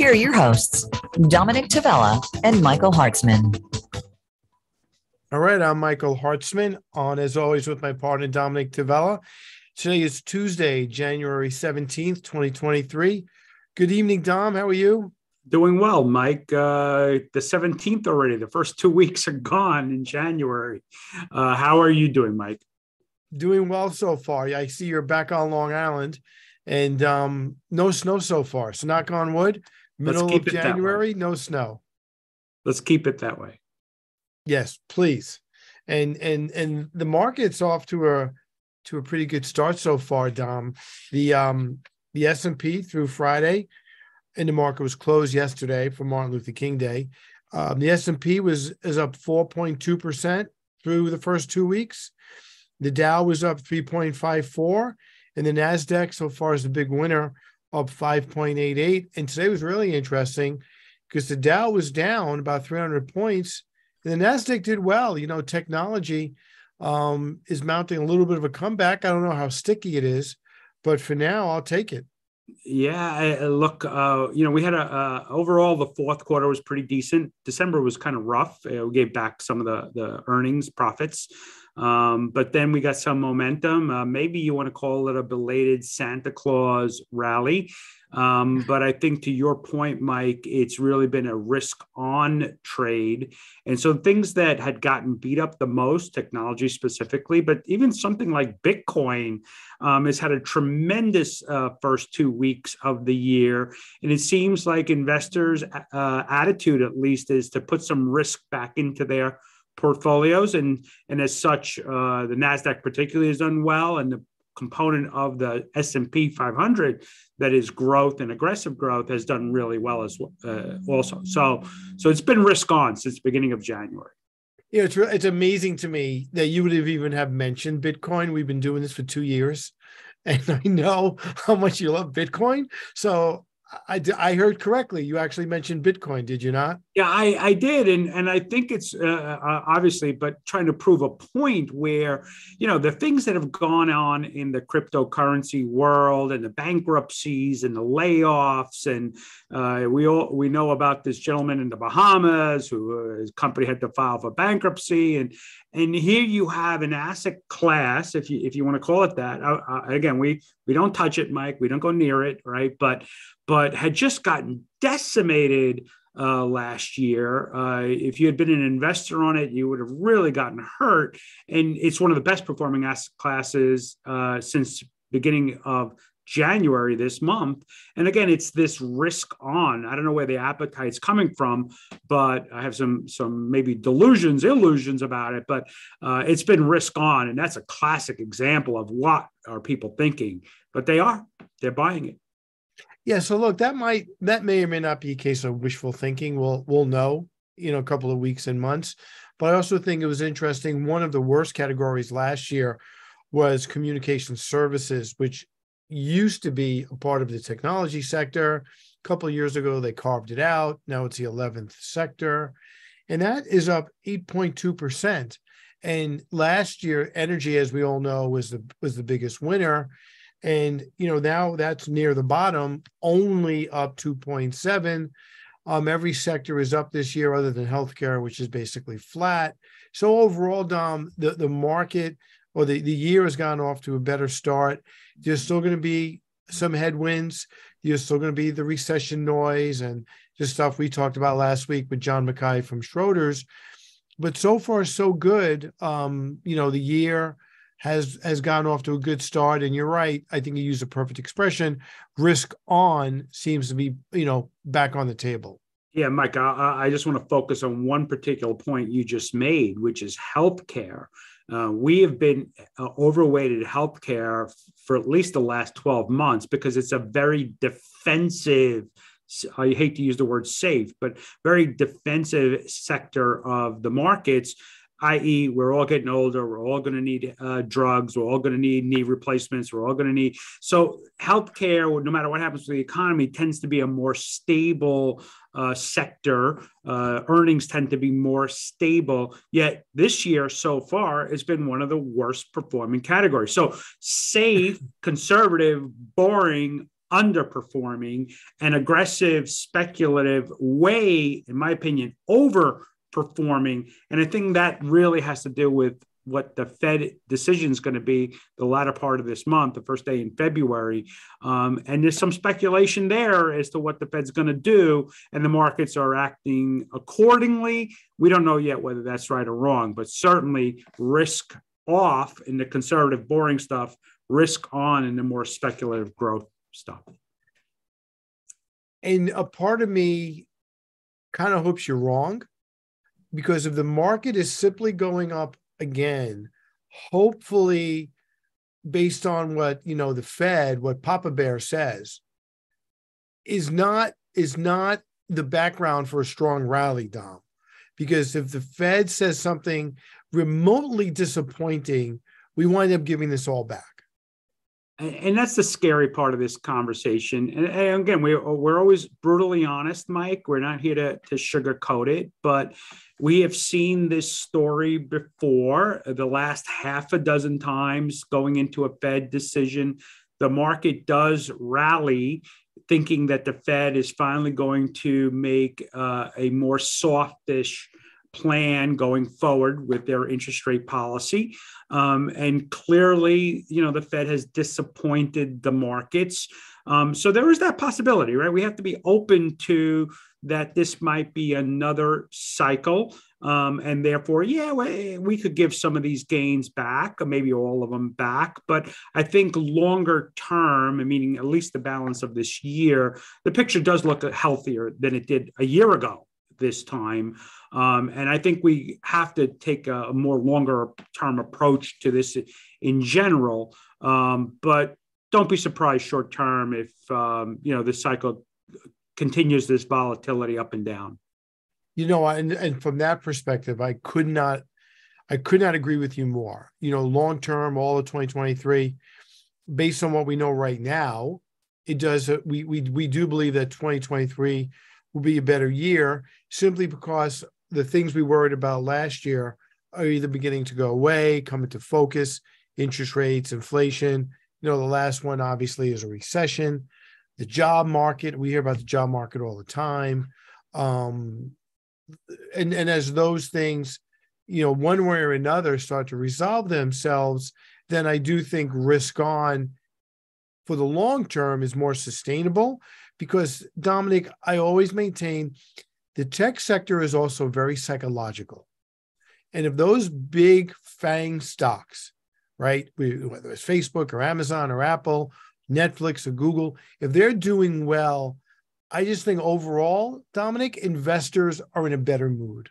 here are your hosts, Dominic Tavella and Michael Hartzman. All right, I'm Michael Hartzman, on as always with my partner Dominic Tavella. Today is Tuesday, January 17th, 2023. Good evening, Dom. How are you? Doing well, Mike. Uh, the 17th already. The first two weeks are gone in January. Uh, how are you doing, Mike? Doing well so far. I see you're back on Long Island and um, no snow so far. So, knock on wood, middle of January, no snow. Let's keep it that way. Yes, please. And and and the market's off to a to a pretty good start so far, Dom. The um the S and P through Friday, and the market was closed yesterday for Martin Luther King Day. Um, the S and P was is up four point two percent through the first two weeks. The Dow was up three point five four, and the Nasdaq so far is the big winner, up five point eight eight. And today was really interesting because the Dow was down about three hundred points And the Nasdaq did well. You know, technology um, is mounting a little bit of a comeback. I don't know how sticky it is, but for now, I'll take it. Yeah, I, look, uh, you know, we had a uh, overall the fourth quarter was pretty decent. December was kind of rough. Uh, we gave back some of the the earnings profits, um, but then we got some momentum. Uh, maybe you want to call it a belated Santa Claus rally. Um, but I think to your point, Mike, it's really been a risk on trade. And so things that had gotten beat up the most, technology specifically, but even something like Bitcoin um, has had a tremendous uh, first two weeks of the year. And it seems like investors' uh, attitude, at least, is to put some risk back into their portfolios and and as such uh, the nasdaq particularly has done well and the component of the S&P 500 that is growth and aggressive growth has done really well as uh, also. So so it's been risk on since the beginning of January. Yeah, it's it's amazing to me that you would have even have mentioned Bitcoin. We've been doing this for two years, and I know how much you love Bitcoin. So I, I heard correctly. You actually mentioned Bitcoin, did you not? Yeah, I, I did, and and I think it's uh, uh, obviously, but trying to prove a point where you know the things that have gone on in the cryptocurrency world and the bankruptcies and the layoffs, and uh, we all we know about this gentleman in the Bahamas who uh, his company had to file for bankruptcy, and and here you have an asset class, if you if you want to call it that. Uh, uh, again, we we don't touch it, Mike. We don't go near it, right? But but had just gotten decimated uh, last year. Uh, if you had been an investor on it, you would have really gotten hurt. And it's one of the best performing asset classes uh, since beginning of January this month. And again, it's this risk on. I don't know where the appetite's coming from, but I have some some maybe delusions, illusions about it. But uh, it's been risk on, and that's a classic example of what are people thinking. But they are. They're buying it. Yeah. So look, that might that may or may not be a case of wishful thinking. We'll we'll know, you know, a couple of weeks and months. But I also think it was interesting. One of the worst categories last year was communication services, which used to be a part of the technology sector. A couple of years ago, they carved it out. Now it's the 11th sector. And that is up 8.2%. And last year, energy, as we all know, was the was the biggest winner. And you know, now that's near the bottom, only up 2.7. Um, every sector is up this year other than healthcare, which is basically flat. So overall, Dom, the, the market or the, the year has gone off to a better start. There's still going to be some headwinds. There's still going to be the recession noise and the stuff we talked about last week with John mckay from Schroders. But so far, so good. Um, you know, the year has has gone off to a good start. And you're right. I think you used a perfect expression. Risk on seems to be, you know, back on the table. Yeah, Mike, I, I just want to focus on one particular point you just made, which is healthcare. Uh, we have been uh, overweighted healthcare for at least the last 12 months because it's a very defensive I hate to use the word safe, but very defensive sector of the markets i.e., we're all getting older, we're all going to need uh, drugs, we're all going to need knee replacements, we're all going to need. So, healthcare, no matter what happens to the economy, tends to be a more stable uh, sector. Uh, earnings tend to be more stable. Yet this year so far has been one of the worst performing categories. So, safe, conservative, boring underperforming, and aggressive, speculative way, in my opinion, overperforming. And I think that really has to do with what the Fed decision is going to be the latter part of this month, the first day in February. Um, and there's some speculation there as to what the Fed's going to do, and the markets are acting accordingly. We don't know yet whether that's right or wrong, but certainly risk off in the conservative, boring stuff, risk on in the more speculative growth stuff. And a part of me kind of hopes you're wrong because if the market is simply going up again, hopefully based on what you know the Fed, what Papa Bear says, is not is not the background for a strong rally, Dom. Because if the Fed says something remotely disappointing, we wind up giving this all back and that's the scary part of this conversation. And, and, again, we, we're always brutally honest, Mike. We're not here to, to sugarcoat it, but we have seen this story before the last half a dozen times going into a Fed decision. The market does rally, thinking that the Fed is finally going to make uh, a more softish plan going forward with their interest rate policy. Um, and clearly, you know, the Fed has disappointed the markets. Um, so there is that possibility, right? We have to be open to that this might be another cycle. Um, and therefore, yeah, we, could give some of these gains back, or maybe all of them back. But I think longer term, meaning at least the balance of this year, the picture does look healthier than it did a year ago this time. Um, and I think we have to take a, a more longer term approach to this in general. Um, but don't be surprised short term if um, you know this cycle continues this volatility up and down. You know, and, and from that perspective, I could not, I could not agree with you more. You know, long term, all of 2023, based on what we know right now, it does. We we we do believe that 2023 will be a better year simply because the things we worried about last year are either beginning to go away, come into focus, interest rates, inflation. You know, the last one obviously is a recession. The job market, we hear about the job market all the time. Um, and, and as those things, you know, one way or another start to resolve themselves, then I do think risk on for the long term is more sustainable because Dominic, I always maintain the tech sector is also very psychological. And if those big FANG stocks, right, whether it's Facebook or Amazon or Apple, Netflix or Google, if they're doing well, I just think overall, Dominic, investors are in a better mood.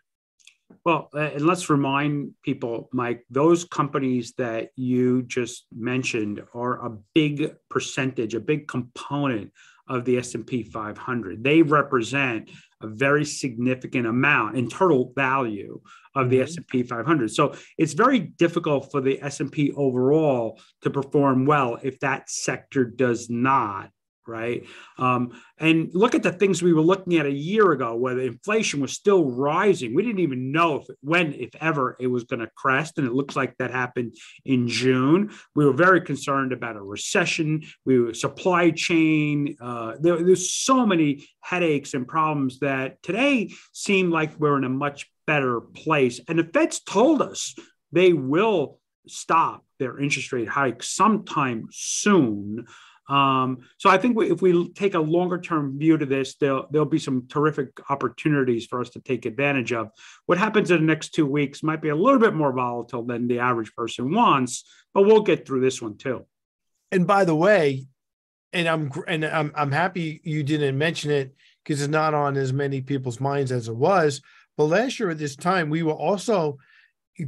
Well, uh, and let's remind people, Mike, those companies that you just mentioned are a big percentage, a big component of the S&P 500. They represent a very significant amount in total value of the mm-hmm. S&P 500. So it's very difficult for the S&P overall to perform well if that sector does not right? Um, and look at the things we were looking at a year ago, where the inflation was still rising. We didn't even know if when, if ever, it was going to crest, and it looks like that happened in June. We were very concerned about a recession. We were supply chain. Uh, there, there's so many headaches and problems that today seem like we're in a much better place. And the Fed's told us they will stop their interest rate hike sometime soon. Um, so I think we, if we take a longer term view to this, there'll, there'll be some terrific opportunities for us to take advantage of. What happens in the next two weeks might be a little bit more volatile than the average person wants, but we'll get through this one too. And by the way, and I'm and I'm I'm happy you didn't mention it because it's not on as many people's minds as it was. But last year at this time, we were also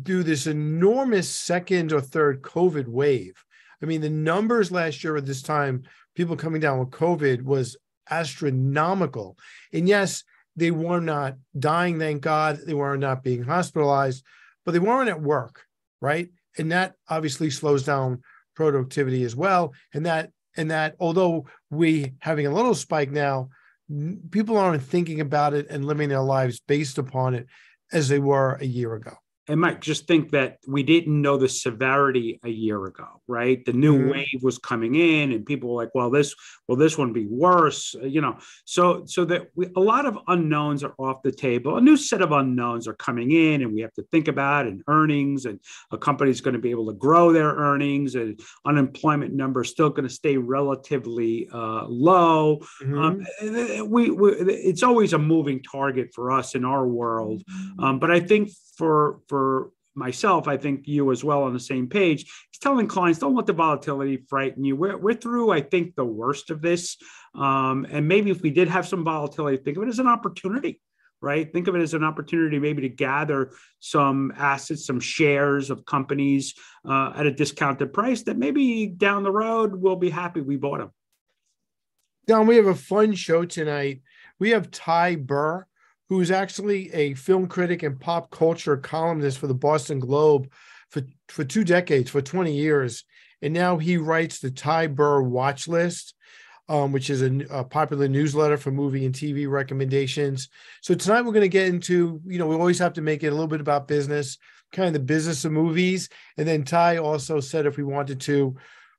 through this enormous second or third COVID wave I mean, the numbers last year at this time, people coming down with COVID was astronomical. And yes, they were not dying, thank God. They were not being hospitalized, but they weren't at work, right? And that obviously slows down productivity as well. And that, and that, although we having a little spike now, people aren't thinking about it and living their lives based upon it as they were a year ago. And Mike, just think that we didn't know the severity a year ago, right? The new mm-hmm. wave was coming in, and people were like, "Well, this will this one be worse?" You know, so so that we, a lot of unknowns are off the table. A new set of unknowns are coming in, and we have to think about and earnings, and a company's going to be able to grow their earnings, and unemployment numbers still going to stay relatively uh, low. Mm-hmm. Um, we, we, it's always a moving target for us in our world, um, but I think for for myself, I think you as well on the same page. He's telling clients, don't let the volatility frighten you. We're, we're through, I think, the worst of this. Um, and maybe if we did have some volatility, think of it as an opportunity, right? Think of it as an opportunity maybe to gather some assets, some shares of companies uh, at a discounted price that maybe down the road we'll be happy we bought them. Dom, we have a fun show tonight. We have Ty Burr who's actually a film critic and pop culture columnist for the Boston Globe for, for two decades, for 20 years. And now he writes the Ty Burr Watch List, um, which is a, a, popular newsletter for movie and TV recommendations. So tonight we're going to get into, you know, we always have to make it a little bit about business, kind of the business of movies. And then Ty also said if we wanted to,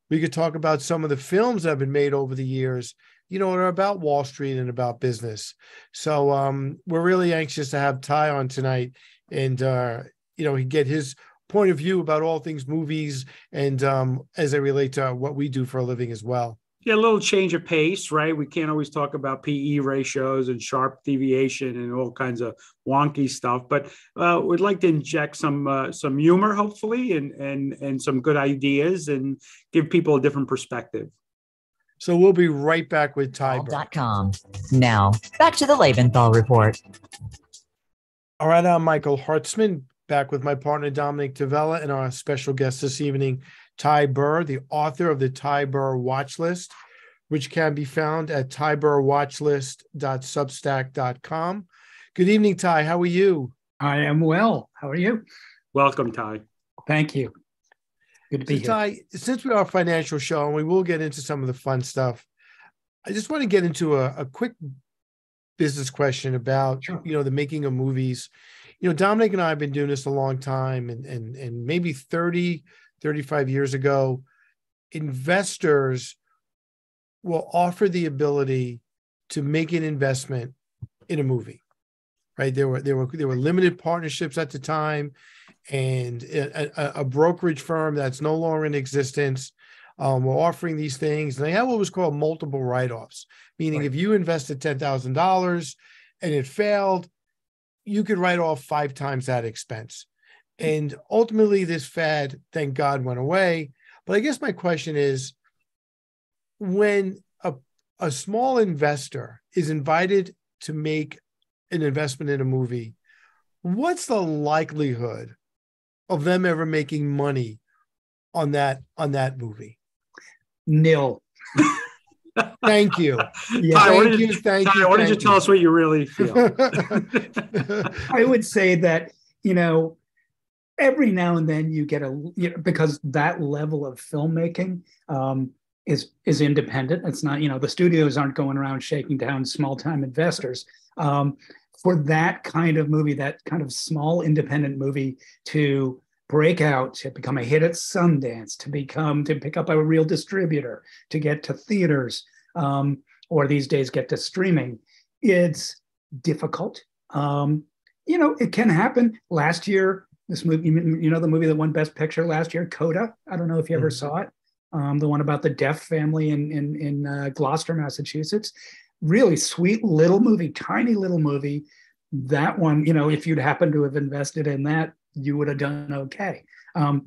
we could talk about some of the films that have been made over the years you know, are about Wall Street and about business. So um, we're really anxious to have Ty on tonight, and uh, you know, he get his point of view about all things movies and um, as they relate to what we do for a living as well. Yeah, a little change of pace, right? We can't always talk about PE ratios and sharp deviation and all kinds of wonky stuff, but uh, we'd like to inject some uh, some humor, hopefully, and and and some good ideas, and give people a different perspective. So we'll be right back with Ty. Com. Now, back to the Lebenthal report. All right, I'm Michael Hartzman, back with my partner Dominic Tavella and our special guest this evening, Ty Burr, the author of the Ty Burr Watch List, which can be found at tyburrwatchlist.substack.com. Good evening, Ty. How are you? I am well. How are you? Welcome, Ty. Thank you. Good to be here. Ty, since we are a financial show and we will get into some of the fun stuff, I just want to get into a, a quick business question about sure. you know the making of movies. You know, Dominic and I have been doing this a long time, and and and maybe 30, 35 years ago, investors will offer the ability to make an investment in a movie. Right. There were there were there were limited partnerships at the time and a, a, brokerage firm that's no longer in existence um, were offering these things. And they have what was called multiple write-offs, meaning right. if you invested ten thousand dollars and it failed, you could write off five times that expense. And ultimately, this fad, thank God, went away. But I guess my question is, when a a small investor is invited to make an investment in a movie, what's the likelihood of them ever making money on that on that movie? Nil. thank you. Yeah. Ty, thank you. Thank Ty, you. Why don't you tell us what you really feel? I would say that, you know, every now and then you get a you know, because that level of filmmaking um, is is independent. It's not, you know, the studios aren't going around shaking down small time investors. Um, for that kind of movie, that kind of small independent movie to break out, to become a hit at Sundance, to become to pick up a real distributor, to get to theaters, um, or these days get to streaming, it's difficult. Um, you know, it can happen. Last year, this movie, you know, the movie that won Best Picture last year, Coda. I don't know if you ever mm-hmm. saw it. Um, the one about the deaf family in in, in uh, Gloucester, Massachusetts really sweet little movie, tiny little movie. That one, you know, if you'd happened to have invested in that, you would have done okay. Um,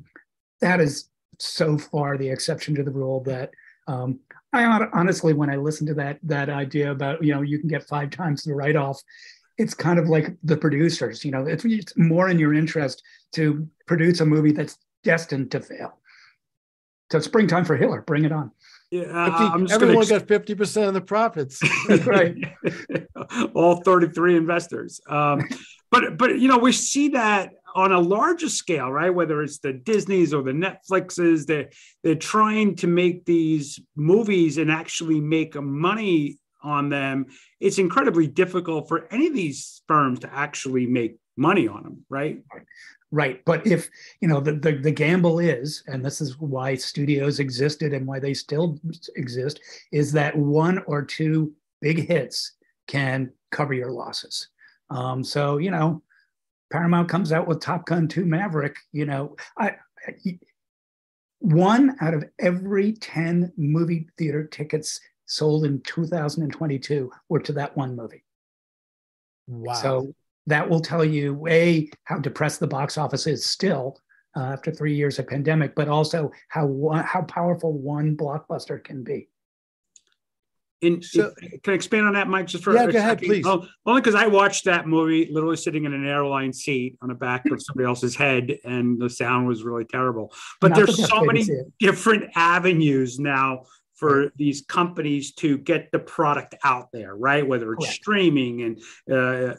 that is so far the exception to the rule that um, I honestly, when I listen to that that idea about you know you can get five times the write off, it's kind of like the producers. You know, it's, it's more in your interest to produce a movie that's destined to fail. So springtime for Hitler, bring it on. Yeah, 50, everyone got fifty percent of the profits. right. All thirty-three investors. Um, but but you know we see that on a larger scale, right? Whether it's the Disney's or the Netflixes, they're they're trying to make these movies and actually make money on them. It's incredibly difficult for any of these firms to actually make money on them, right? Right. But if, you know, the, the, the gamble is, and this is why studios existed and why they still exist, is that one or two big hits can cover your losses. Um, so, you know, Paramount comes out with Top Gun 2 Maverick, you know, I, I one out of every 10 movie theater tickets sold in 2022 were to that one movie. Wow. So that will tell you a how depressed the box office is still uh, after three years of pandemic, but also how how powerful one blockbuster can be. And so, can I expand on that, Mike? Just for yeah, go ahead, please. Oh, only because I watched that movie literally sitting in an airline seat on the back of somebody else's head, and the sound was really terrible. But Not there's the so many different avenues now for these companies to get the product out there, right? Whether it's Correct. streaming and uh,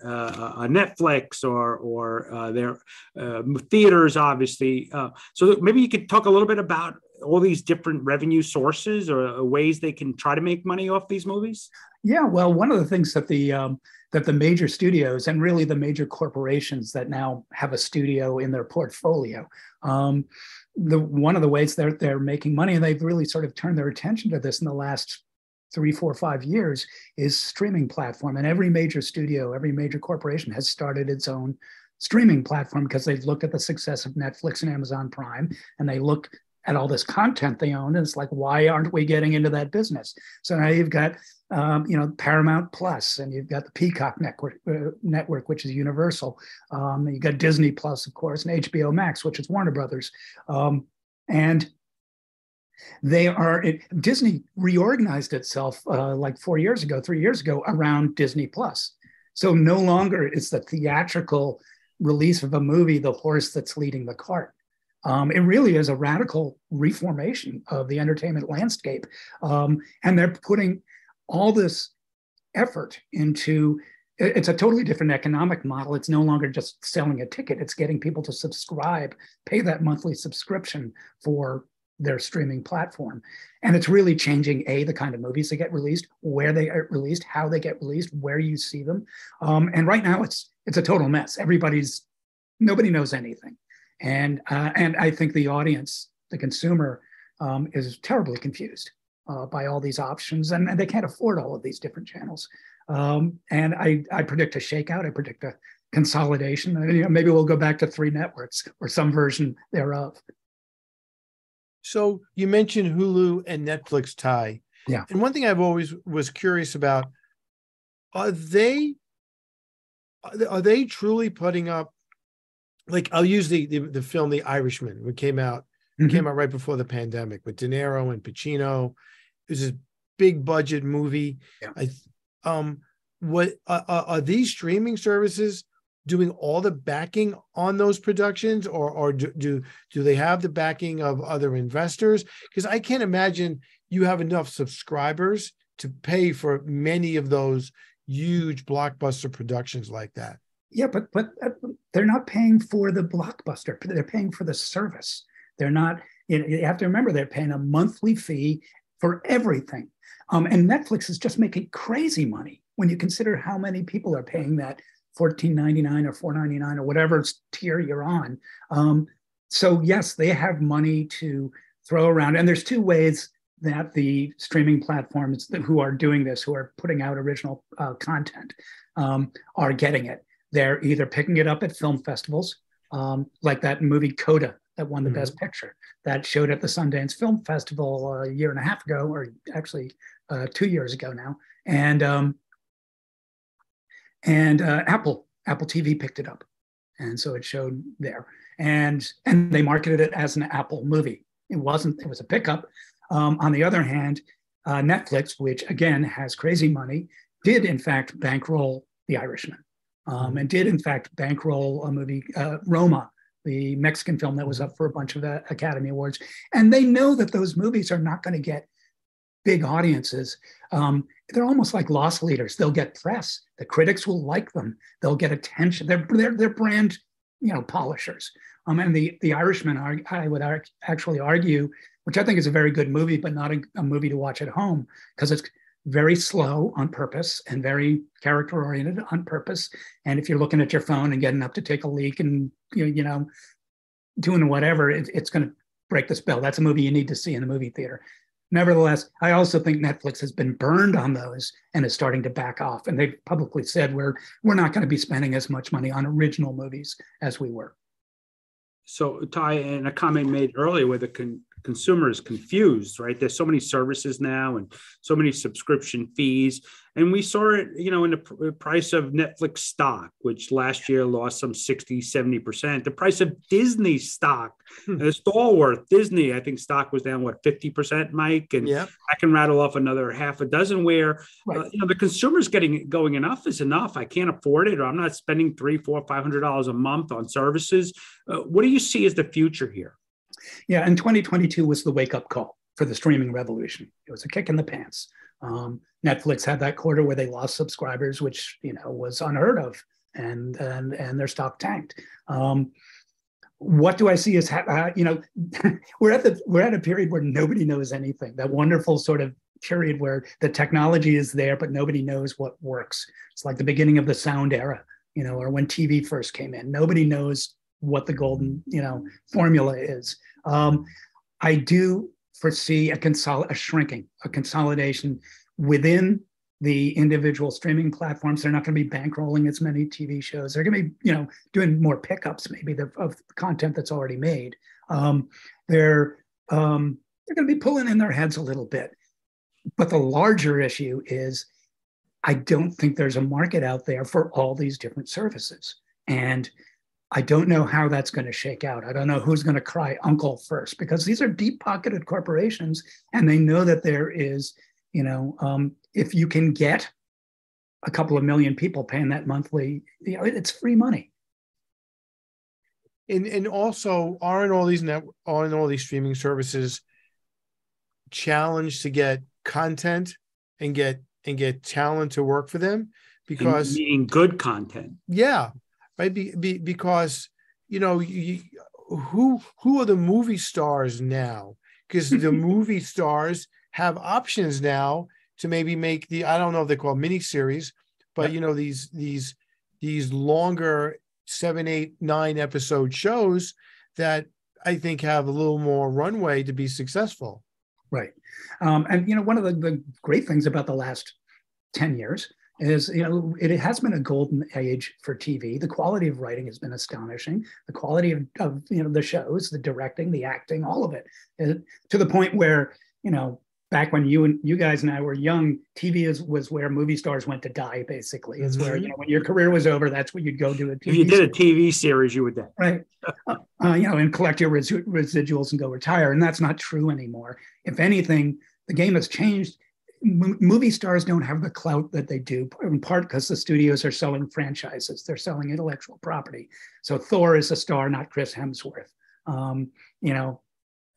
uh, uh, Netflix or or uh, their uh, theaters, obviously. Uh, so maybe you could talk a little bit about all these different revenue sources or ways they can try to make money off these movies. Yeah, well, one of the things that the um, that the major studios and really the major corporations that now have a studio in their portfolio. Um, the one of the ways they're they're making money, and they've really sort of turned their attention to this in the last three, four, five years, is streaming platform. And every major studio, every major corporation has started its own streaming platform because they've looked at the success of Netflix and Amazon Prime, and they look at all this content they own. And it's like, why aren't we getting into that business? So now you've got, um, you know, Paramount Plus, and you've got the Peacock network, uh, network which is Universal. Um, you've got Disney Plus, of course, and HBO Max, which is Warner Brothers. Um, and they are it, Disney reorganized itself uh, like four years ago, three years ago around Disney Plus. So no longer is the theatrical release of a movie the horse that's leading the cart. Um, it really is a radical reformation of the entertainment landscape. Um, and they're putting all this effort into it's a totally different economic model. It's no longer just selling a ticket, it's getting people to subscribe, pay that monthly subscription for their streaming platform. And it's really changing A, the kind of movies that get released, where they are released, how they get released, where you see them. Um, and right now it's it's a total mess. Everybody's nobody knows anything and uh, and I think the audience, the consumer, um, is terribly confused uh, by all these options, and, and, they can't afford all of these different channels. Um, and I I predict a shakeout. I predict a consolidation. You know, maybe we'll go back to three networks or some version thereof. So you mentioned Hulu and Netflix Ty. Yeah. And one thing I've always was curious about are they are they truly putting up like I'll use the the, the film The Irishman, which came out mm-hmm. came out right before the pandemic with De Niro and Pacino. It was a big budget movie. Yeah. I um what uh, are these streaming services doing all the backing on those productions or or do do, do they have the backing of other investors because i can't imagine you have enough subscribers to pay for many of those huge blockbuster productions like that yeah, but but uh, they're not paying for the blockbuster. They're paying for the service. They're not. You, know, you have to remember they're paying a monthly fee for everything. Um, and Netflix is just making crazy money when you consider how many people are paying that $14.99 or $4.99 or whatever tier you're on. Um, so yes, they have money to throw around, and there's two ways that the streaming platforms who are doing this, who are putting out original uh, content, um, are getting it. They're either picking it up at film festivals, um, like that movie Coda that won the mm-hmm. Best Picture, that showed at the Sundance Film Festival a year and a half ago, or actually uh, two years ago now, and um, and uh, Apple Apple TV picked it up, and so it showed there, and and they marketed it as an Apple movie. It wasn't. It was a pickup. Um, on the other hand, uh, Netflix, which again has crazy money, did in fact bankroll The Irishman um, and did in fact bankroll a movie, uh, Roma, the Mexican film that was up for a bunch of uh, Academy Awards. And they know that those movies are not going to get big audiences. Um, they're almost like loss leaders. They'll get press. The critics will like them. They'll get attention. They're they're, they're brand, you know, polishers. Um, and the the Irishman, I would actually argue, which I think is a very good movie, but not a, a movie to watch at home because it's very slow on purpose and very character oriented on purpose. And if you're looking at your phone and getting up to take a leak and you know, doing whatever, it, it's going to break the spell. That's a movie you need to see in the movie theater. Nevertheless, I also think Netflix has been burned on those and is starting to back off. And they've publicly said we're we're not going to be spending as much money on original movies as we were. So, Ty, and a comment made earlier with the con- consumer is confused, right? There's so many services now and so many subscription fees. And we saw it, you know, in the pr- price of Netflix stock, which last year lost some 60, 70%. The price of Disney stock, hmm. the stalwart Disney, I think stock was down, what, 50%, Mike? And yep. I can rattle off another half a dozen where, right. uh, you know, the consumer's getting going enough is enough. I can't afford it, or I'm not spending three, four, five hundred dollars a month on services. Uh, what do you see as the future here? Yeah, and 2022 was the wake up call for the streaming revolution. It was a kick in the pants. Um, Netflix had that quarter where they lost subscribers, which you know was unheard of, and and and their stock tanked. Um, what do I see as uh, you know we're at the we're at a period where nobody knows anything. That wonderful sort of period where the technology is there, but nobody knows what works. It's like the beginning of the sound era, you know, or when TV first came in. Nobody knows what the golden you know formula is. Um, I do foresee a consol- a shrinking, a consolidation within the individual streaming platforms. They're not going to be bankrolling as many TV shows. They're going to be you know doing more pickups maybe of content that's already made. Um, they're um, they're going to be pulling in their heads a little bit. But the larger issue is I don't think there's a market out there for all these different services. And I don't know how that's going to shake out. I don't know who's going to cry uncle first because these are deep pocketed corporations and they know that there is, you know, um, if you can get a couple of million people paying that monthly, you know, it's free money. And and also aren't all these net aren't all these streaming services challenged to get content and get and get talent to work for them because meaning good content. Yeah, right? Be, be, because you know you, who who are the movie stars now? Because the movie stars have options now to maybe make the I don't know if they call mini series, but you know these these these longer seven, eight, nine episode shows that I think have a little more runway to be successful. Right. Um, and, you know, one of the, the great things about the last 10 years is you know it has been a golden age for tv the quality of writing has been astonishing. The quality of, of you know the shows the directing the acting all of it, to the point where you know back when you and you guys and i were young tv is, was where movie stars went to die basically. It's mm-hmm. where you know when your career was over that's what you'd go do a TV if you did a tv series you would die. Right. Uh, uh, you know and collect your res- residuals and go retire and that's not true anymore. If anything the game has changed movie stars don't have the clout that they do, in part because the studios are selling franchises, they're selling intellectual property. So Thor is a star, not Chris Hemsworth. Um, you know,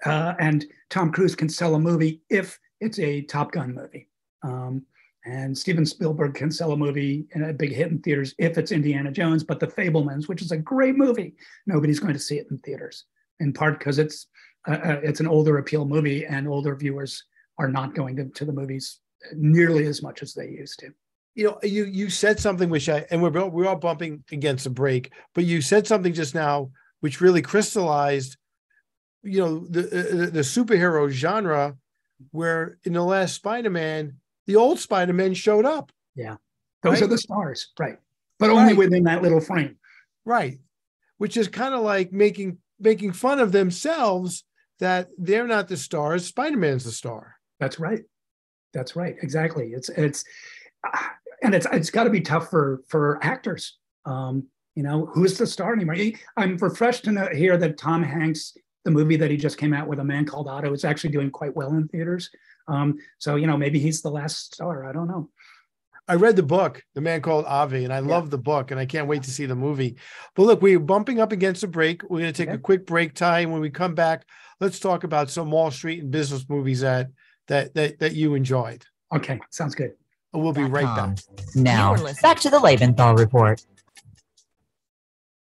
uh, and Tom Cruise can sell a movie if it's a Top Gun movie. Um, and Steven Spielberg can sell a movie in a big hit in theaters if it's Indiana Jones, but The Fabelmans, which is a great movie, nobody's going to see it in theaters. In part because it's uh, uh it's an older appeal movie, and older viewers are not going to, to the movies nearly as much as they used to. You know, you you said something which I and we're we're all bumping against a break, but you said something just now which really crystallized, you know, the the, the superhero genre, where in the last Spider-Man, the old Spider-Man showed up. Yeah, those right? are the stars, right? But only right. within that little frame, right? Which is kind of like making making fun of themselves that they're not the stars. Spider-Man's the star. That's right. That's right. Exactly. It's it's and it's it's got to be tough for for actors. Um, you know, who's the star anymore? I'm refreshed to know, hear that Tom Hanks, the movie that he just came out with, A Man Called Otto, is actually doing quite well in theaters. Um, so you know, maybe he's the last star. I don't know. I read the book, The Man Called Ove, and I yeah. love the book, and I can't wait to see the movie. But look, we're bumping up against a break. We're going to take okay. a quick break, Ty. And when we come back, let's talk about some Wall Street and business movies that that that, that you enjoyed. Okay, sounds good. We'll be right back. Now, back to the Lebenthal report.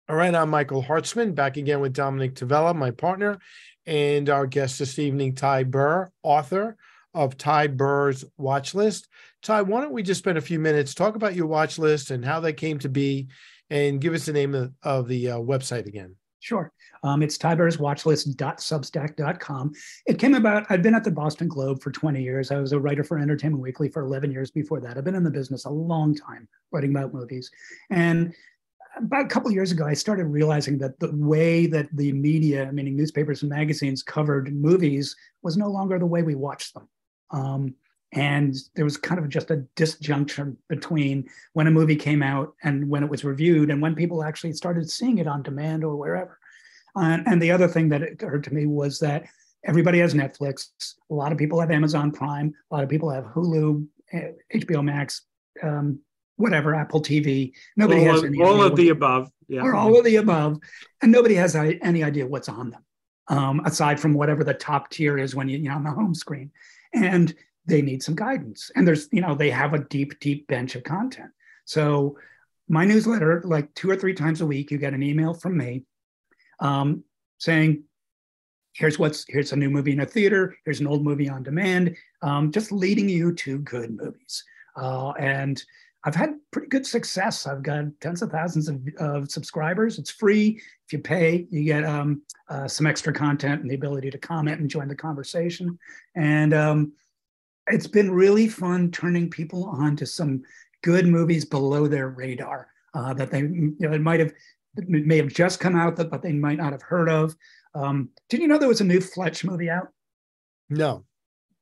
All right, I'm Michael Hartzman, back again with Dominic Tavella, my partner, and our guest this evening, Ty Burr, author of Ty Burr's watch list. Ty, why don't we just spend a few minutes talk about your watch list and how that came to be, and give us the name of, of the uh, website again. Sure. Um, it's tyburrswatchlist.substack.com. It came about, I'd been at the Boston Globe for 20 years. I was a writer for Entertainment Weekly for 11 years before that. I've been in the business a long time writing about movies. And about a couple years ago, I started realizing that the way that the media, meaning newspapers and magazines, covered movies was no longer the way we watched them. Um, and there was kind of just a disjunction between when a movie came out and when it was reviewed and when people actually started seeing it on demand or wherever. Uh, and the other thing that occurred to me was that everybody has Netflix. A lot of people have Amazon Prime. A lot of people have Hulu, HBO eh, Max, um, whatever, Apple TV. Nobody all has of, all of the above. Yeah. Or all of the above. And nobody has any idea what's on them, um, aside from whatever the top tier is when you, you know, on the home screen. And they need some guidance. And there's, you know, they have a deep, deep bench of content. So my newsletter, like two or three times a week, you get an email from me um, saying, here's what's here's a new movie in a theater, here's an old movie on demand, um, just leading you to good movies. Uh, and I've had pretty good success. I've got tens of thousands of, of subscribers. It's free. If you pay, you get um, uh, some extra content and the ability to comment and join the conversation. And um, it's been really fun turning people on to some good movies below their radar uh, that they you know, it might have may have just come out, that but they might not have heard of. Um, did you know there was a new Fletch movie out? No.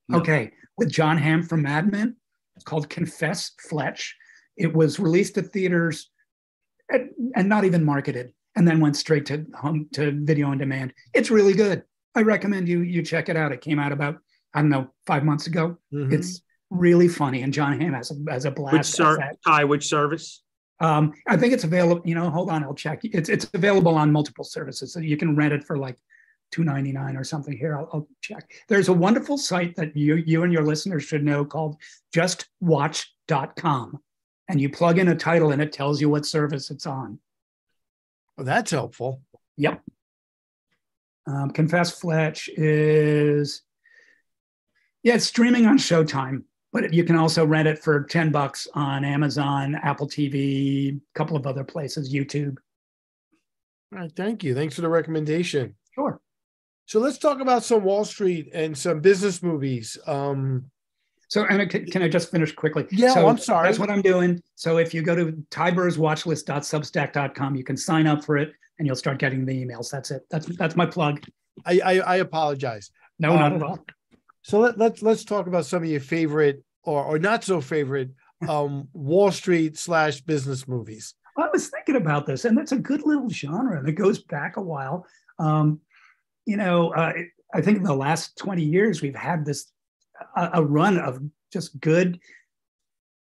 no. Okay, with Jon Hamm from Mad Men. It's called Confess Fletch. It was released at theaters and, and not even marketed, and then went straight to home to video on demand. It's really good. I recommend you you check it out. It came out about I don't know five months ago. Mm-hmm. It's really funny, and Jon Hamm has a has a blast. Which ser- Ty, which service? Um, I think it's available. You know, hold on, I'll check. It's it's available on multiple services, so you can rent it for like two ninety nine or something. Here, I'll, I'll, check. There's a wonderful site that you you and your listeners should know called JustWatch.com, and you plug in a title and it tells you what service it's on. Oh, that's helpful. Yep. Um, Confess Fletch is yeah, it's streaming on Showtime but you can also rent it for 10 bucks on Amazon, Apple TV, a couple of other places, YouTube. All right, thank you. Thanks for the recommendation. Sure. So let's talk about some Wall Street and some business movies. Um, so, and can I just finish quickly? Yeah, so I'm sorry. That's what I'm doing. So, if you go to tyburrswatchlist.substack.com, you can sign up for it, and you'll start getting the emails. That's it. That's that's my plug. I I, I apologize. No, um, not at all. So let, let's let's talk about some of your favorite or or not so favorite um, Wall Street slash business movies. I was thinking about this, and that's a good little genre, and it goes back a while. Um, you know, uh, I think in the last twenty years we've had this a, a run of just good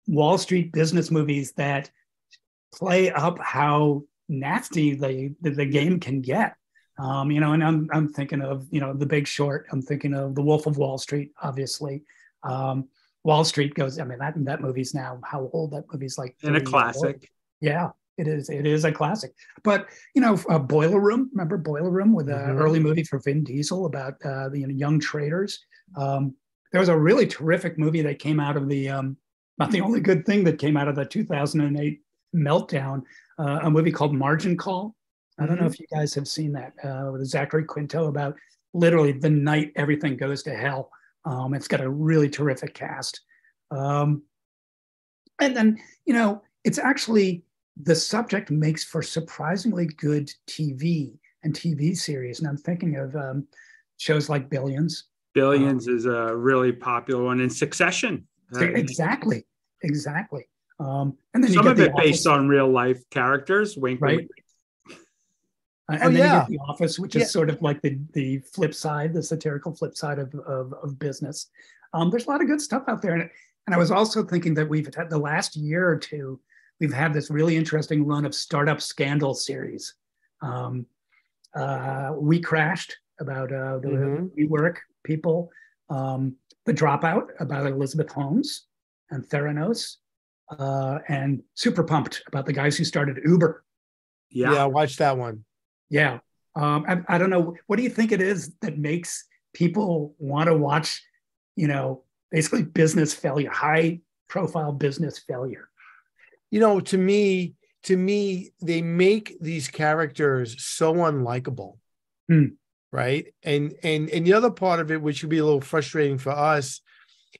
Wall Street business movies that play up how nasty the, the game can get. Um, you know, and I'm I'm thinking of you know The Big Short. I'm thinking of The Wolf of Wall Street, obviously. Um, Wall Street goes. I mean, that that movie's now how old? That movie's like and a classic. Yeah, it is. It is a classic. But you know, uh, Boiler Room. Remember Boiler Room with an mm-hmm. early movie for Vin Diesel about uh, the you know, young traders. Um, there was a really terrific movie that came out of the. Um, not the only good thing that came out of the 2008 meltdown. Uh, a movie called Margin Call I don't know mm-hmm. if you guys have seen that uh, with Zachary Quinto about literally the night everything goes to hell. Um, it's got a really terrific cast. Um, and then, you know, it's actually the subject makes for surprisingly good TV and TV series. And I'm thinking of um, shows like Billions. Billions um, is a really popular one in Succession. Exactly, exactly. Um, and then some of it based on real life characters. Wink, right? Wink. Uh, and oh, then yeah. you get The Office, which is yeah. sort of like the the flip side, the satirical flip side of of, of business. Um, there's a lot of good stuff out there, and and I was also thinking that we've had the last year or two, we've had this really interesting run of startup scandal series. Um, uh, WeCrashed about uh, the mm-hmm. WeWork people, um, the dropout about Elizabeth Holmes and Theranos, uh, and super pumped about the guys who started Uber. Yeah, yeah, watch that one. Yeah. Um, I, I don't know. What do you think it is that makes people want to watch, you know, basically business failure, high profile business failure. You know, to me, to me, they make these characters so unlikable. Hmm. Right. And and and the other part of it, which would be a little frustrating for us,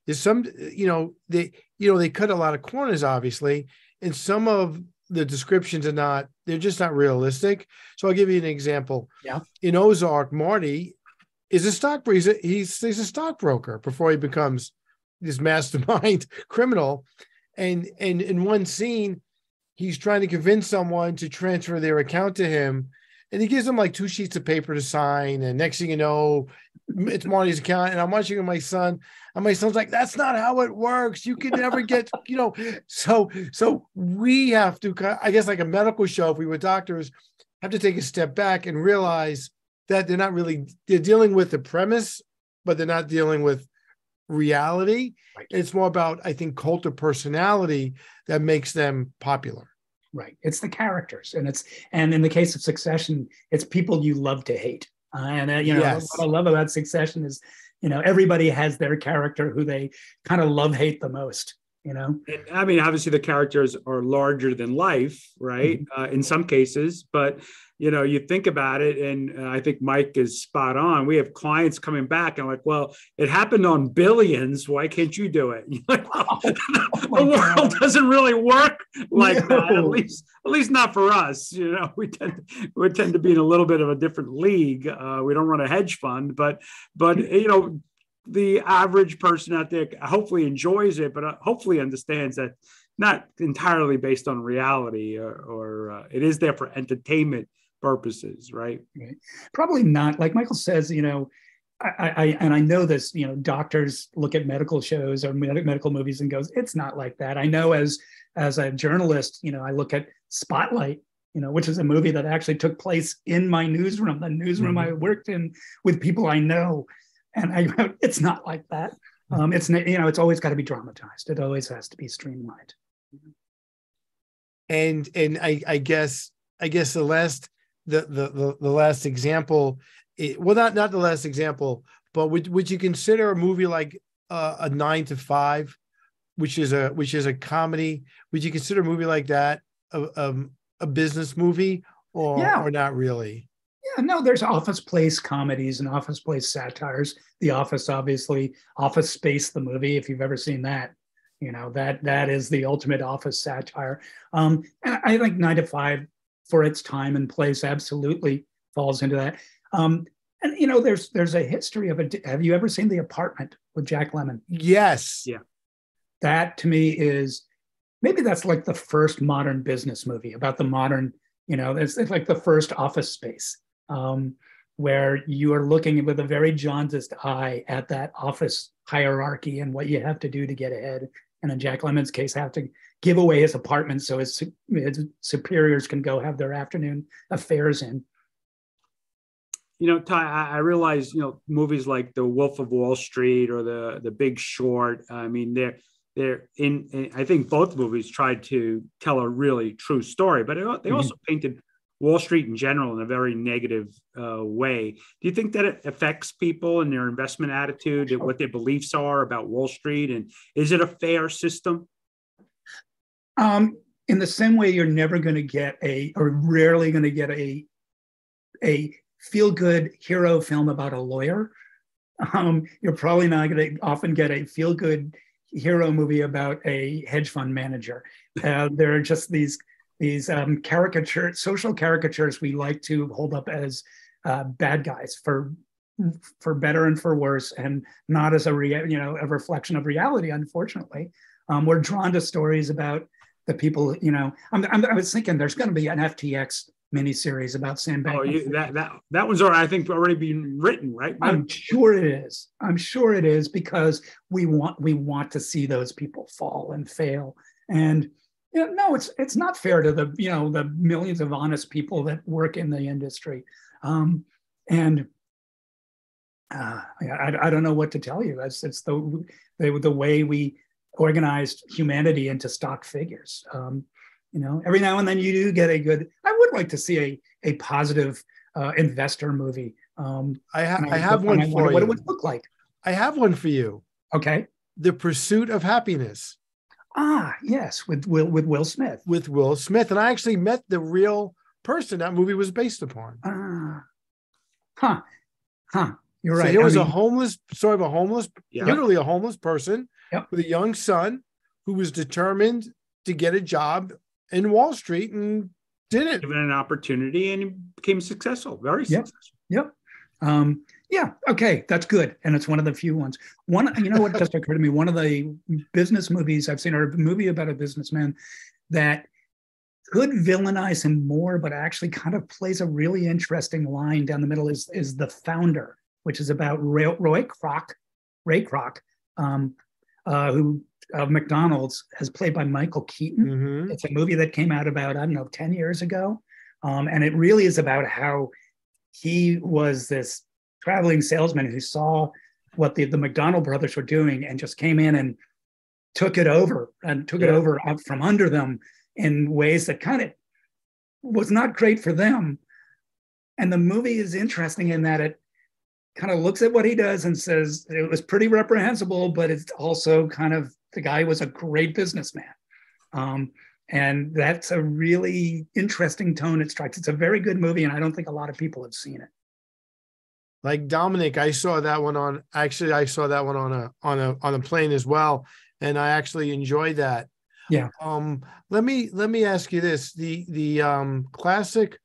is some, you know, they, you know, they cut a lot of corners, obviously, and some of the descriptions are not, they're just not realistic. So I'll give you an example. Yeah. In Ozark, Marty is a stockbroker. He's a, he's, he's a stockbroker before he becomes this mastermind criminal. And and in one scene, he's trying to convince someone to transfer their account to him. And he gives them like two sheets of paper to sign. And next thing you know, it's Marty's account. And I'm watching with my son. And my son's like, that's not how it works. You can never get, you know. So, so we have to, I guess, like a medical show, if we were doctors, have to take a step back and realize that they're not really, they're dealing with the premise, but they're not dealing with reality. Right. It's more about, I think, cult of personality that makes them popular. Right. It's the characters, and it's and in the case of Succession, it's people you love to hate. Uh, and uh, you know Yes. what I love about Succession is, you know, everybody has their character who they kind of love hate the most. You know. And, I mean, obviously the characters are larger than life, right? Uh, in some cases, but you know, you think about it, and uh, I think Mike is spot on. We have clients coming back and like, well, it happened on billions. Why can't you do it? Like, well, the my God. world doesn't really work like that. At least, at least not for us. You know, we tend we tend to be in a little bit of a different league. Uh, we don't run a hedge fund, but but you know, the average person out there hopefully enjoys it, but uh, hopefully understands that not entirely based on reality or, or uh, it is there for entertainment purposes, right? probably not. Like michael says you know I, I and i know this you know doctors look at medical shows or med- medical movies and goes it's not like that. I know as as a journalist you know i look at spotlight you know which is a movie that actually took place in my newsroom the newsroom i worked in with people i know. And i wrote it's not like that. Um, it's you know it's always got to be dramatized. It always has to be streamlined. And and I, I guess I guess the last the the the, the last example, it, well not not the last example, but would would you consider a movie like uh, a Nine to Five, which is a which is a comedy? Would you consider a movie like that a um, a business movie or Yeah. or not really? Yeah, no, there's office place comedies and office place satires. The Office, obviously, Office Space, the movie, if you've ever seen that, you know that that is the ultimate office satire. Um, and I think Nine to Five, for its time and place, absolutely falls into that. Um, and you know, there's there's a history of it. Have you ever seen The Apartment with Jack Lemmon? Yes. Yeah. That to me is maybe that's like the first modern business movie about the modern. You know, it's, it's like the first office space um, where you are looking with a very jaundiced eye at that office hierarchy and what you have to do to get ahead. And in Jack Lemmon's case, have to give away his apartment so his, his superiors can go have their afternoon affairs in. You know, Ty, I, I realize you know movies like The Wolf of Wall Street or the The Big Short. I mean, they're they're in, in I think both movies tried to tell a really true story, but it, they Mhm. also painted Wall Street in general in a very negative uh, way. Do you think that it affects people and their investment attitude and what their beliefs are about Wall Street? And is it a fair system? Um, in the same way, you're never going to get a, or rarely going to get a, a feel good hero film about a lawyer. Um, you're probably not going to often get a feel good hero movie about a hedge fund manager. Uh, there are just these these um, caricature, social caricatures we like to hold up as uh, bad guys for for better and for worse, and not as a rea- you know a reflection of reality. Unfortunately, um, we're drawn to stories about the people. You know, I'm, I'm, I was thinking there's going to be an FTX miniseries about Sam Oh, Bankman. you, that that that one's already, I think already been written, right? I'm sure it is. I'm sure it is because we want we want to see those people fall and fail. And you know, no, it's it's not fair to the you know the millions of honest people that work in the industry. Um, and uh, I, I don't know what to tell you. It's, it's the, the the way we organized humanity into stock figures. Um, you know, every now and then you do get a good. I would like to see a a positive uh, investor movie. Um, I, ha- and I have one I for you. what it would look like. I have one for you. Okay. The Pursuit of Happiness. Ah, yes, with Will with Will Smith. With Will Smith, and I actually met the real person that movie was based upon. Ah, huh, huh. You're right. So he was mean, a homeless, sort of a homeless, yeah. literally a homeless person yep. with a young son who was determined to get a job in Wall Street and did it. Given an opportunity and became successful, very yep. successful. Yep. Um, yeah, okay, that's good. And it's one of the few ones. One, you know what just occurred to me? One of the business movies I've seen, or a movie about a businessman that could villainize him more, but actually kind of plays a really interesting line down the middle is, is The Founder, which is about Roy, Roy Kroc, Ray Kroc, um, uh, who of McDonald's has played by Michael Keaton. Mm-hmm. It's a movie that came out about, I don't know, 10 years ago. Um, and it really is about how he was this traveling salesman who saw what the, the McDonald brothers were doing and just came in and took it over and took yeah. it over from under them in ways that kind of was not great for them. And the movie is interesting in that it kind of looks at what he does and says it was pretty reprehensible, but it's also kind of the guy was a great businessman. Um, and that's a really interesting tone it strikes. It's a very good movie, and I don't think a lot of people have seen it. Like Dominic, I saw that one on actually I saw that one on a on a on a plane as well, and I actually enjoyed that. Yeah. Um, let me let me ask you this: the the um classic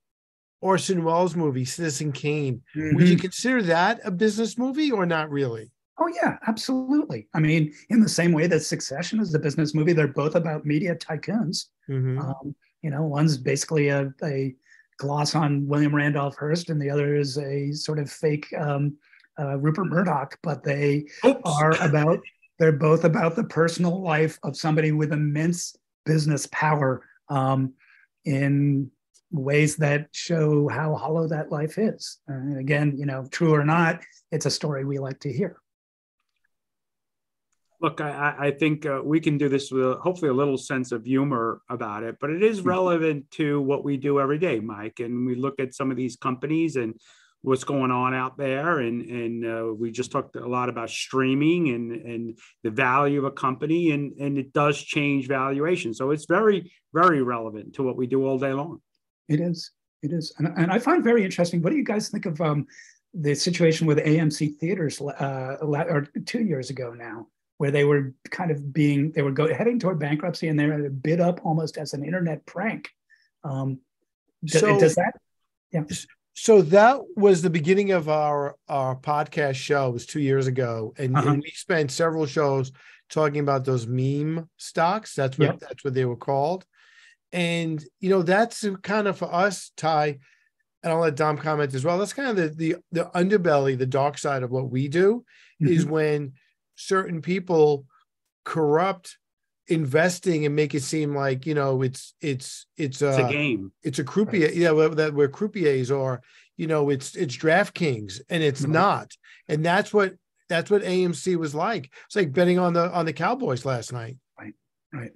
Orson Welles movie, Citizen Kane. Mm-hmm. Would you mm-hmm. consider that a business movie or not really? Oh yeah, absolutely. I mean, in the same way that Succession is a business movie, they're both about media tycoons. Mm-hmm. Um, you know, one's basically a, a, gloss on William Randolph Hearst, and the other is a sort of fake um, uh, Rupert Murdoch. But they Oops. are about they're both about the personal life of somebody with immense business power um, in ways that show how hollow that life is. And again, you know, true or not, it's a story we like to hear. Look, I, I think uh, we can do this with hopefully a little sense of humor about it, but it is mm-hmm. relevant to what we do every day, Mike. And we look at some of these companies and what's going on out there, and and uh, we just talked a lot about streaming and and the value of a company, and and it does change valuation. So it's very very relevant to what we do all day long. It is. It is, and, and I find very interesting. What do you guys think of um, the situation with AMC theaters uh, or two years ago now? where they were kind of being they were go, heading toward bankruptcy and they were bid up almost as an internet prank. Um, does, so, does that? Yeah. So that was the beginning of our our podcast show. It was two years ago, and, uh-huh. and we spent several shows talking about those meme stocks. That's what yep. that's what they were called. And you know that's kind of for us, Ty, and I'll let Dom comment as well. That's kind of the the, the underbelly, the dark side of what we do, mm-hmm. is when certain people corrupt investing and make it seem like you know it's it's it's a, it's a game it's a croupier right. yeah that where croupiers are you know it's it's DraftKings and it's right. not and that's what that's what AMC was like it's like betting on the on the Cowboys last night right right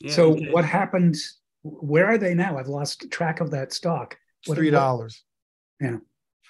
yeah, so yeah. what happened where are they now I've lost track of that stock three dollars yeah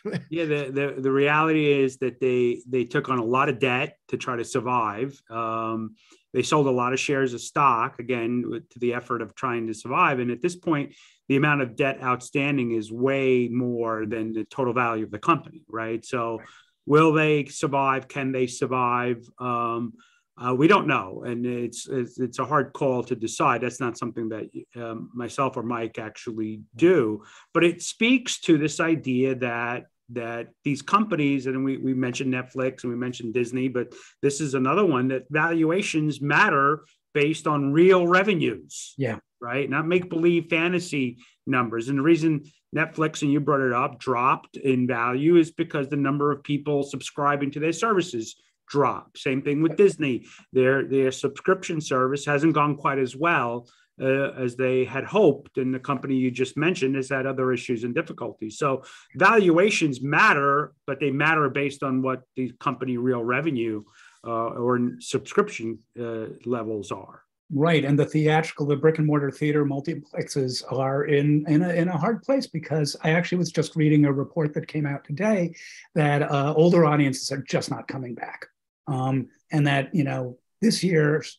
yeah, the, the the reality is that they they took on a lot of debt to try to survive. Um, they sold a lot of shares of stock again to the effort of trying to survive. And at this point, the amount of debt outstanding is way more than the total value of the company, right? So, will they survive? Can they survive? Um, uh, we don't know, and it's, it's, it's a hard call to decide. That's not something that um, myself or Mike actually do, but it speaks to this idea that that these companies, and we we mentioned Netflix and we mentioned Disney, but this is another one that valuations matter based on real revenues. Yeah. Right. Not make believe fantasy numbers. And the reason Netflix, and you brought it up, dropped in value is because the number of people subscribing to their services drop. Same thing with Disney. Their their subscription service hasn't gone quite as well uh, as they had hoped, and the company you just mentioned has had other issues and difficulties. So valuations matter, but they matter based on what the company real revenue uh, or subscription uh, levels are. Right, and the theatrical, the brick and mortar theater multiplexes are in in a, in a hard place because I actually was just reading a report that came out today that uh, older audiences are just not coming back. Um, and that you know this year's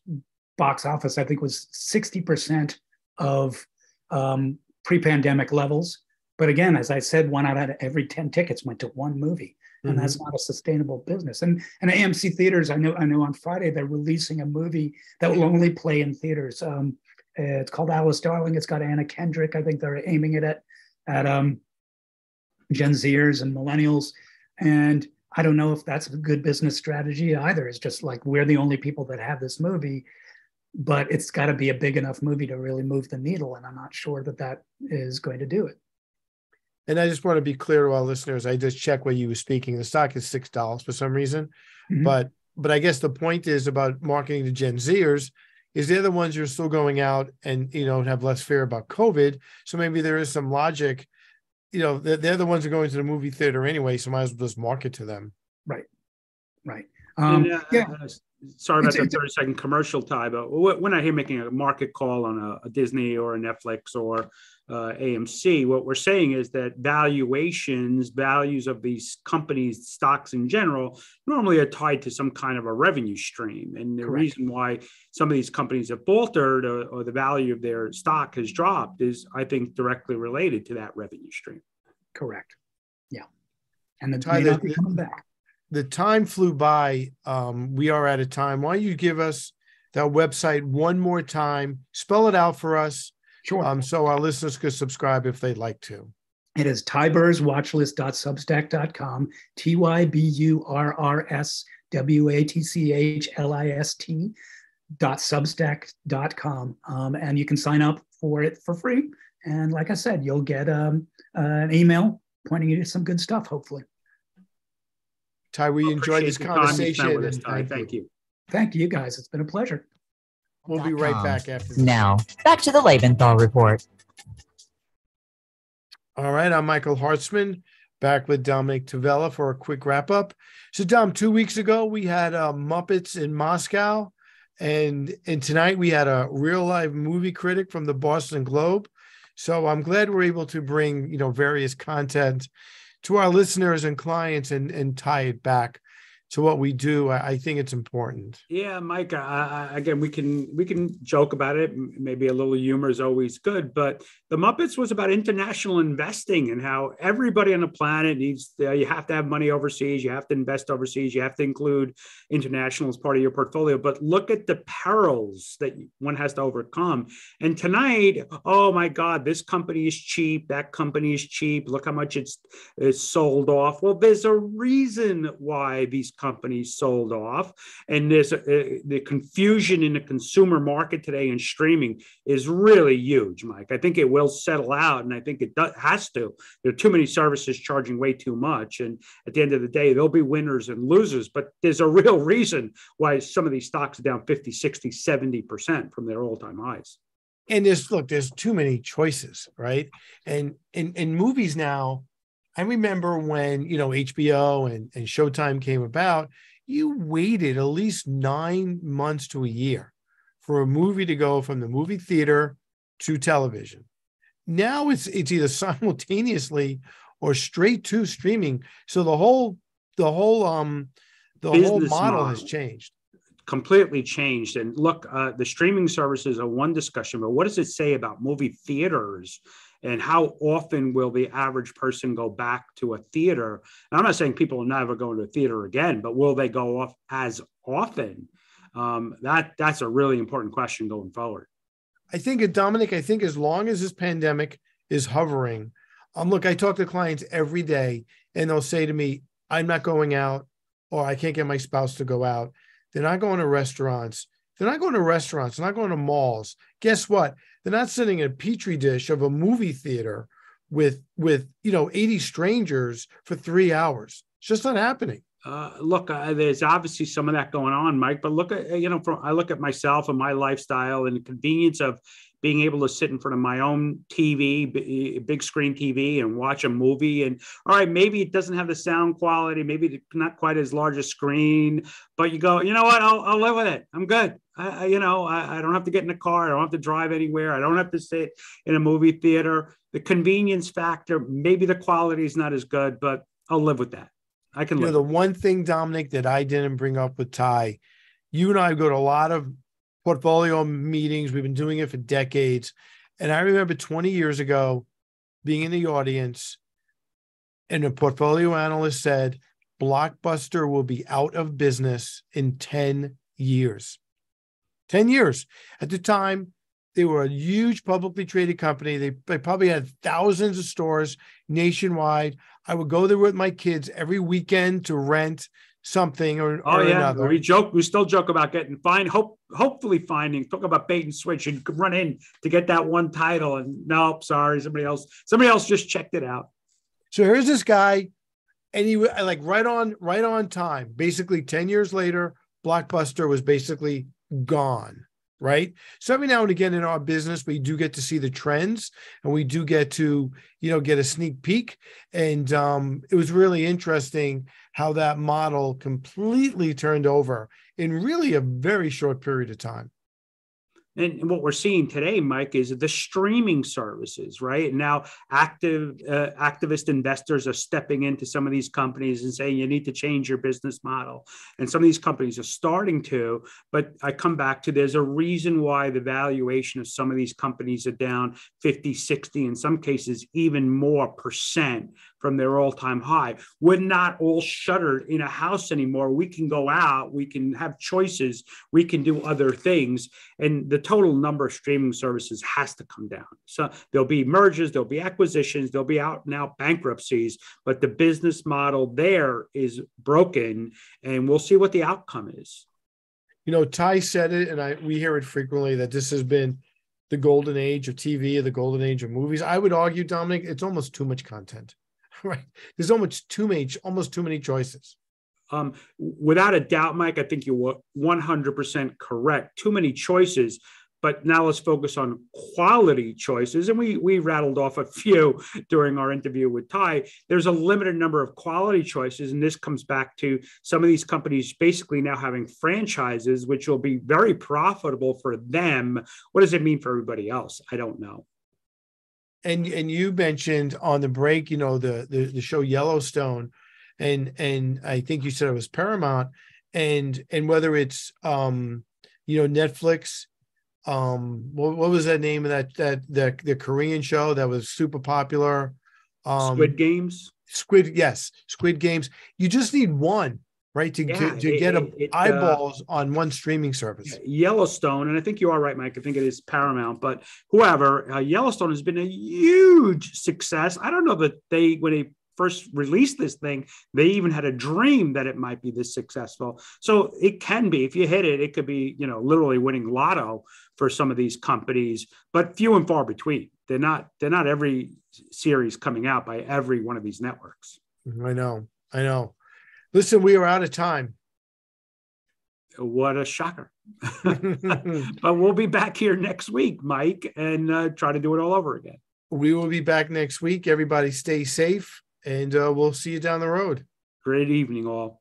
box office I think was sixty percent of um, pre-pandemic levels. But again, as I said, one out of every ten tickets went to one movie, and mm-hmm. that's not a sustainable business. And and AMC theaters, I know I know on Friday they're releasing a movie that will only play in theaters. Um, it's called Alice Darling. It's got Anna Kendrick. I think they're aiming it at at um, Gen Zers and millennials. And I don't know if that's a good business strategy either. It's just like we're the only people that have this movie, but it's got to be a big enough movie to really move the needle. And I'm not sure that that is going to do it. And I just want to be clear to our listeners. I just checked where you were speaking. The stock is six dollars for some reason, mm-hmm. but but I guess the point is about marketing to Gen Zers is they're the ones who are still going out and you know have less fear about COVID. So maybe there is some logic you know, they're, they're the ones who are going to the movie theater anyway, so might as well just market to them. Right. Right. Um, and, uh, yeah. Sorry about it's, the 30 second commercial Ty, but when I hear making a market call on a, a Disney or a Netflix or uh, AMC, what we're saying is that valuations, values of these companies, stocks in general, normally are tied to some kind of a revenue stream. And the Correct. reason why some of these companies have faltered or, or the value of their stock has dropped is, I think, directly related to that revenue stream. Correct. Yeah. And the, Ty, the, coming back. The time flew by. Um, we are at a time. Why don't you give us that website one more time? Spell it out for us Sure. Um, so our listeners could subscribe if they'd like to. It is tyburrswatchlist.substack.com, T Y B U R R S W A T C H L I S T dot substack.com. Um, and you can sign up for it for free. And like I said, you'll get um, uh, an email pointing you to some good stuff, hopefully. Ty, we enjoyed this conversation. This thank, thank you. Thank you, guys. It's been a pleasure. We'll be right back after this. Now, back to the Lebenthal Report. All right, I'm Michael Hartzman, back with Dominic Tavella for a quick wrap up. So, Dom, two weeks ago we had uh, Muppets in Moscow, and and tonight we had a real live movie critic from the Boston Globe. So I'm glad we're able to bring you know various content to our listeners and clients and and tie it back to what we do, I, I think it's important. Yeah, Mike. I, again, we can we can joke about it. Maybe a little humor is always good, but the Muppets was about international investing and how everybody on the planet needs. Uh, you have to have money overseas. You have to invest overseas. You have to include international as part of your portfolio. But look at the perils that one has to overcome. And tonight, oh my God, this company is cheap. That company is cheap. Look how much it's, it's sold off. Well, there's a reason why these companies sold off. And there's a, the confusion in the consumer market today in streaming is really huge, Mike. I think it will settle out, and I think it has to. There are too many services charging way too much. And at the end of the day, there'll be winners and losers, but there's a real reason why some of these stocks are down 50, 60, 70% from their all time highs and there's look there's too many choices right and in movies now I remember when, you know, HBO and, and Showtime came about, you waited at least nine months to a year for a movie to go from the movie theater to television. Now it's it's either simultaneously or straight to streaming. So the whole the whole um the Business whole model, model has changed completely changed. And look, uh, the streaming services are one discussion, but what does it say about movie theaters and how often will the average person go back to a theater? And i'm not saying people will never go to a theater again but will they go off as often? Um, that that's a really important question going forward. I think dominic i think as long as this pandemic is hovering um, look i talk to clients every day and they'll say to me i'm not going out or i can't get my spouse to go out. They're not going to restaurants. They're not going to restaurants, they're not going to malls. Guess what? They're not sitting in a petri dish of a movie theater with with you know 80 strangers for three hours. It's just not happening. Uh, look, uh, there's obviously some of that going on, Mike. But look at you know, from I look at myself and my lifestyle and the convenience of being able to sit in front of my own TV, big screen TV, and watch a movie. And all right, maybe it doesn't have the sound quality, maybe not quite as large a screen, but you go, you know what? I'll, I'll live with it. I'm good. I, you know, I, I don't have to get in a car. I don't have to drive anywhere. I don't have to sit in a movie theater. The convenience factor, maybe the quality is not as good, but I'll live with that. I can You know, live. the one thing, Dominic, that I didn't bring up with Ty, you and I go to a lot of portfolio meetings. We've been doing it for decades. And I remember 20 years ago being in the audience, and a portfolio analyst said, Blockbuster will be out of business in 10 years. 10 years. At the time, they were a huge publicly traded company. They, they probably had thousands of stores nationwide. I would go there with my kids every weekend to rent something or, Oh or yeah, another. we joke. We still joke about getting fined. Hope, hopefully finding. Talk about bait and switch. and run in to get that one title, and nope, sorry, somebody else. Somebody else just checked it out. So here's this guy, and he like right on, right on time. Basically, 10 years later, Blockbuster was basically gone. Right. So every now and again in our business, we do get to see the trends and we do get to, you know, get a sneak peek. And um, it was really interesting how that model completely turned over in really a very short period of time. And what we're seeing today, Mike, is the streaming services, right? Now, active uh, activist investors are stepping into some of these companies and saying you need to change your business model. And some of these companies are starting to. But I come back to there's a reason why the valuation of some of these companies are down 50, 60, in some cases, even more percent from their all-time high. We're not all shuttered in a house anymore. We can go out, we can have choices, we can do other things, and the total number of streaming services has to come down. So there'll be mergers, there'll be acquisitions, there'll be out and out bankruptcies, but the business model there is broken, and we'll see what the outcome is. You know, Ty said it, and I we hear it frequently that this has been the golden age of TV, the golden age of movies. I would argue, Dominic, it's almost too much content. Right? There's almost too many, almost too many choices. Um, without a doubt, Mike, I think you were 100% correct. Too many choices. But now let's focus on quality choices. And we, we rattled off a few during our interview with Ty. There's a limited number of quality choices. And this comes back to some of these companies basically now having franchises, which will be very profitable for them. What does it mean for everybody else? I don't know. And and you mentioned on the break, you know, the the, the show Yellowstone, and and I think you said it was Paramount, and and whether it's um, you know, Netflix, um, what, what was that name of that that the the Korean show that was super popular? Um, Squid Games. Squid, yes, Squid Games. You just need one, right, to Yeah, to, to it- get a, it- uh, eyeballs on one streaming service. Yellowstone, and I think you are right, Mike. I think it is Paramount, but whoever, uh, Yellowstone has been a huge success. I don't know that they, when they first released this thing, they even had a dream that it might be this successful. So it can be, if you hit it, it could be, you know, literally winning lotto for some of these companies, but few and far between. They're not, they're not every series coming out by every one of these networks. I know, I know. Listen, we are out of time. What a shocker. but we'll be back here next week, Mike, and uh, try to do it all over again. we will be back next week. Everybody stay safe and uh, we'll see you down the road. Great evening, all.